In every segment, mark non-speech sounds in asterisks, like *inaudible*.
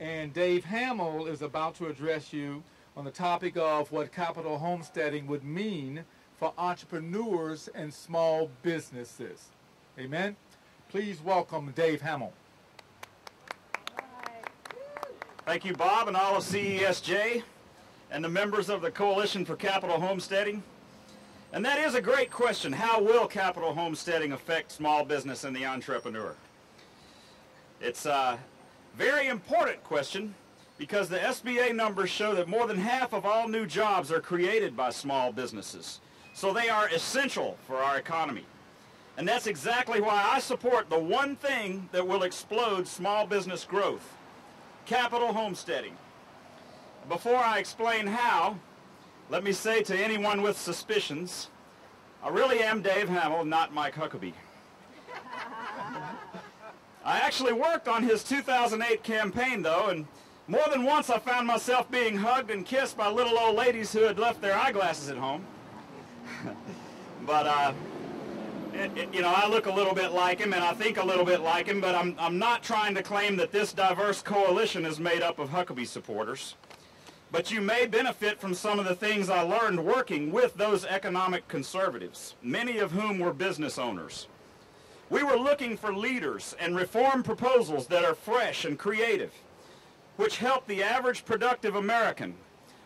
and Dave Hamill is about to address you on the topic of what capital homesteading would mean for entrepreneurs and small businesses. Amen. Please welcome Dave Hamill. Thank you, Bob, and all of CESJ, and the members of the Coalition for Capital Homesteading. And that is a great question. How will capital homesteading affect small business and the entrepreneur? It's a very important question because the SBA numbers show that more than half of all new jobs are created by small businesses. So they are essential for our economy. And that's exactly why I support the one thing that will explode small business growth, capital homesteading. Before I explain how, let me say to anyone with suspicions, I really am Dave Hamill, not Mike Huckabee. I actually worked on his 2008 campaign, though, and more than once I found myself being hugged and kissed by little old ladies who had left their eyeglasses at home. *laughs* but, uh, it, it, you know, I look a little bit like him and I think a little bit like him, but I'm, I'm not trying to claim that this diverse coalition is made up of Huckabee supporters. But you may benefit from some of the things I learned working with those economic conservatives, many of whom were business owners. We were looking for leaders and reform proposals that are fresh and creative, which help the average productive American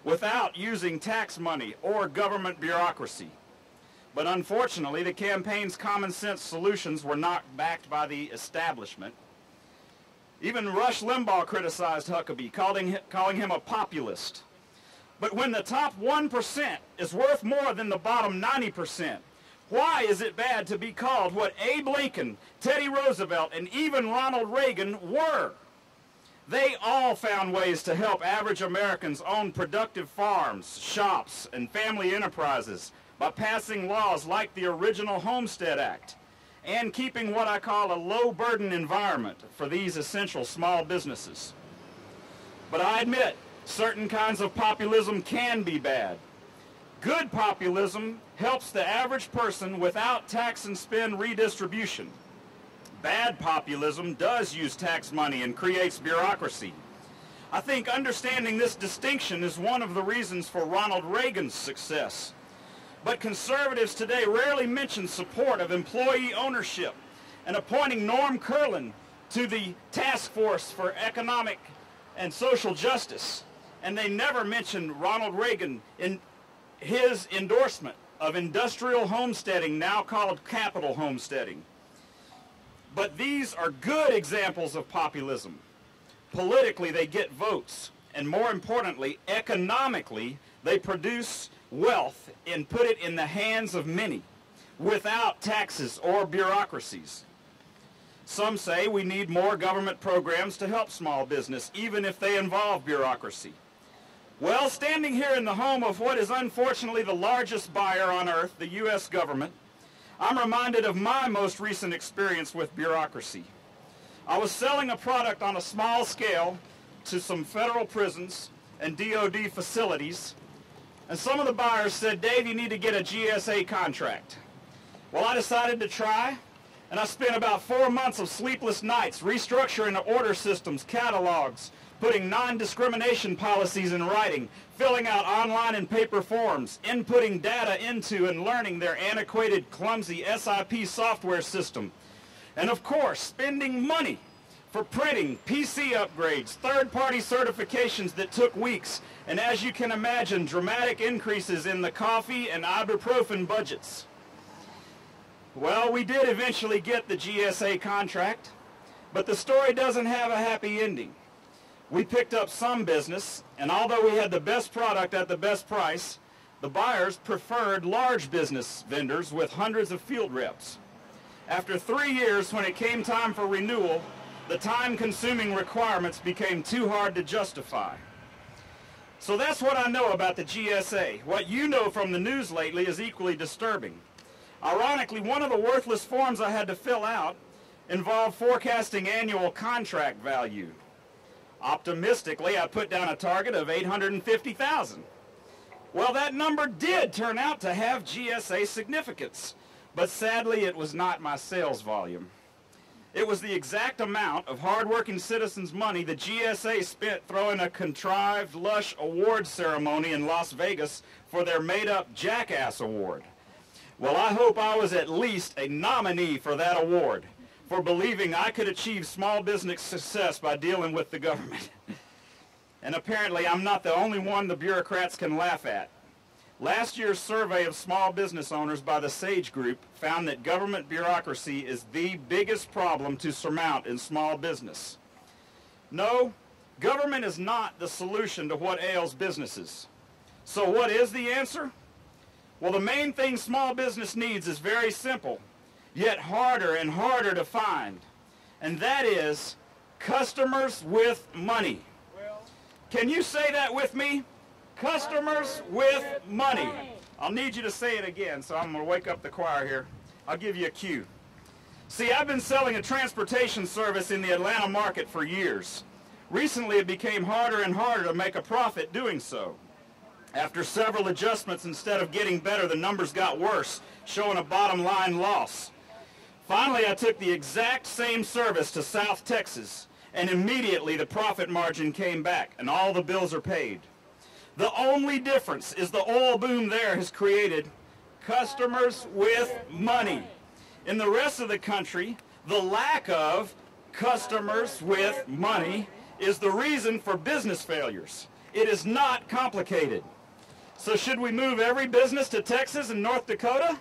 without using tax money or government bureaucracy. But unfortunately, the campaign's common sense solutions were not backed by the establishment. Even Rush Limbaugh criticized Huckabee, calling, calling him a populist. But when the top 1% is worth more than the bottom 90%, why is it bad to be called what Abe Lincoln, Teddy Roosevelt, and even Ronald Reagan were? They all found ways to help average Americans own productive farms, shops, and family enterprises by passing laws like the original Homestead Act and keeping what I call a low-burden environment for these essential small businesses. But I admit, certain kinds of populism can be bad. Good populism helps the average person without tax and spend redistribution. Bad populism does use tax money and creates bureaucracy. I think understanding this distinction is one of the reasons for Ronald Reagan's success. But conservatives today rarely mention support of employee ownership and appointing Norm Kurland to the Task Force for Economic and Social Justice. And they never mention Ronald Reagan in his endorsement of industrial homesteading, now called capital homesteading. But these are good examples of populism. Politically, they get votes. And more importantly, economically, they produce wealth and put it in the hands of many without taxes or bureaucracies. Some say we need more government programs to help small business, even if they involve bureaucracy. Well, standing here in the home of what is unfortunately the largest buyer on earth, the U.S. government, I'm reminded of my most recent experience with bureaucracy. I was selling a product on a small scale to some federal prisons and DOD facilities, and some of the buyers said, Dave, you need to get a GSA contract. Well, I decided to try, and I spent about four months of sleepless nights restructuring the order systems, catalogs, putting non-discrimination policies in writing, filling out online and paper forms, inputting data into and learning their antiquated, clumsy SIP software system, and of course, spending money for printing, PC upgrades, third-party certifications that took weeks, and as you can imagine, dramatic increases in the coffee and ibuprofen budgets. Well, we did eventually get the GSA contract, but the story doesn't have a happy ending. We picked up some business, and although we had the best product at the best price, the buyers preferred large business vendors with hundreds of field reps. After three years, when it came time for renewal, the time-consuming requirements became too hard to justify. So that's what I know about the GSA. What you know from the news lately is equally disturbing. Ironically, one of the worthless forms I had to fill out involved forecasting annual contract value. Optimistically, I put down a target of 850,000. Well, that number did turn out to have GSA significance, but sadly it was not my sales volume. It was the exact amount of hardworking citizens' money the GSA spent throwing a contrived, lush award ceremony in Las Vegas for their made-up Jackass Award. Well, I hope I was at least a nominee for that award for believing I could achieve small business success by dealing with the government. *laughs* and apparently I'm not the only one the bureaucrats can laugh at. Last year's survey of small business owners by the SAGE Group found that government bureaucracy is the biggest problem to surmount in small business. No, government is not the solution to what ails businesses. So what is the answer? Well, the main thing small business needs is very simple, yet harder and harder to find. And that is customers with money. Can you say that with me? Customers with money. I'll need you to say it again, so I'm going to wake up the choir here. I'll give you a cue. See, I've been selling a transportation service in the Atlanta market for years. Recently, it became harder and harder to make a profit doing so. After several adjustments, instead of getting better, the numbers got worse, showing a bottom line loss. Finally, I took the exact same service to South Texas, and immediately the profit margin came back, and all the bills are paid. The only difference is the oil boom there has created customers with money. In the rest of the country, the lack of customers with money is the reason for business failures. It is not complicated. So should we move every business to Texas and North Dakota?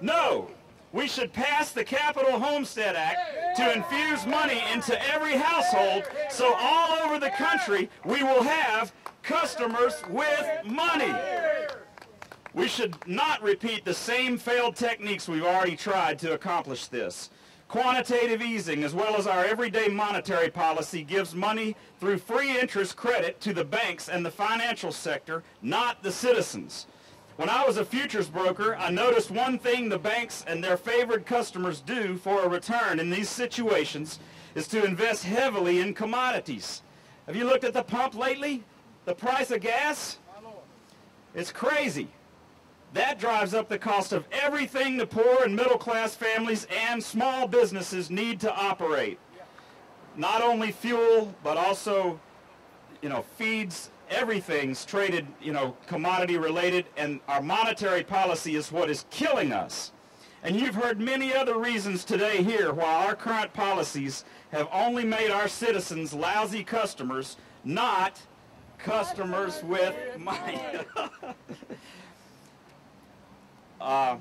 No. We should pass the Capital Homestead Act to infuse money into every household so all over the country we will have customers with money. We should not repeat the same failed techniques we've already tried to accomplish this. Quantitative easing, as well as our everyday monetary policy, gives money through free interest credit to the banks and the financial sector, not the citizens. When I was a futures broker, I noticed one thing the banks and their favored customers do for a return in these situations is to invest heavily in commodities. Have you looked at the pump lately? the price of gas, it's crazy. That drives up the cost of everything the poor and middle class families and small businesses need to operate. Not only fuel, but also, you know, feeds, everything's traded, you know, commodity related, and our monetary policy is what is killing us. And you've heard many other reasons today here why our current policies have only made our citizens lousy customers, not customers with money. *laughs* uh,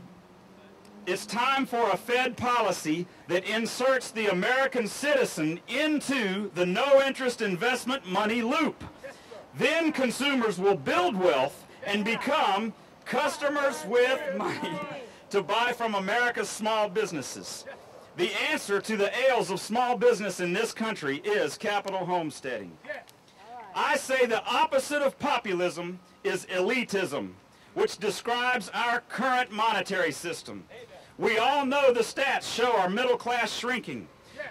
it's time for a Fed policy that inserts the American citizen into the no-interest investment money loop. Then consumers will build wealth and become customers with money to buy from America's small businesses. The answer to the ails of small business in this country is capital homesteading. I say the opposite of populism is elitism, which describes our current monetary system. We all know the stats show our middle class shrinking.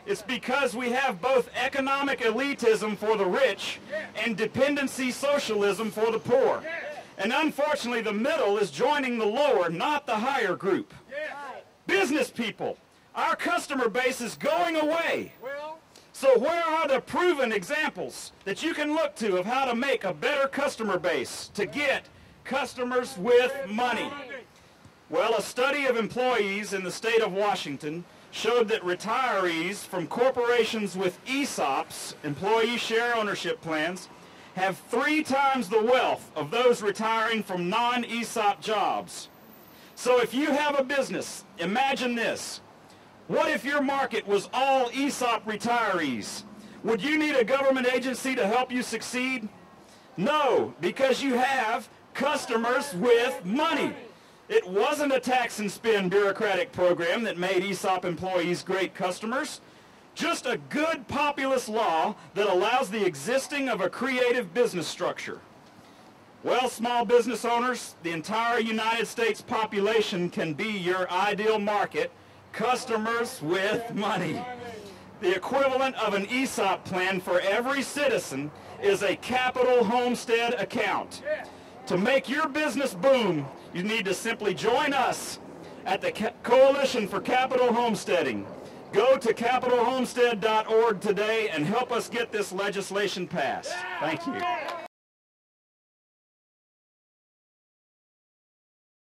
It's because we have both economic elitism for the rich and dependency socialism for the poor. And unfortunately, the middle is joining the lower, not the higher group. Business people, our customer base is going away. So where are the proven examples that you can look to of how to make a better customer base to get customers with money? Well, a study of employees in the state of Washington showed that retirees from corporations with ESOPs, employee share ownership plans, have three times the wealth of those retiring from non-ESOP jobs. So if you have a business, imagine this. What if your market was all ESOP retirees? Would you need a government agency to help you succeed? No, because you have customers with money. It wasn't a tax and spend bureaucratic program that made ESOP employees great customers. Just a good populist law that allows the existing of a creative business structure. Well, small business owners, the entire United States population can be your ideal market customers with money. The equivalent of an ESOP plan for every citizen is a capital homestead account. To make your business boom, you need to simply join us at the Coalition for Capital Homesteading. Go to capitalhomestead.org today and help us get this legislation passed. Thank you.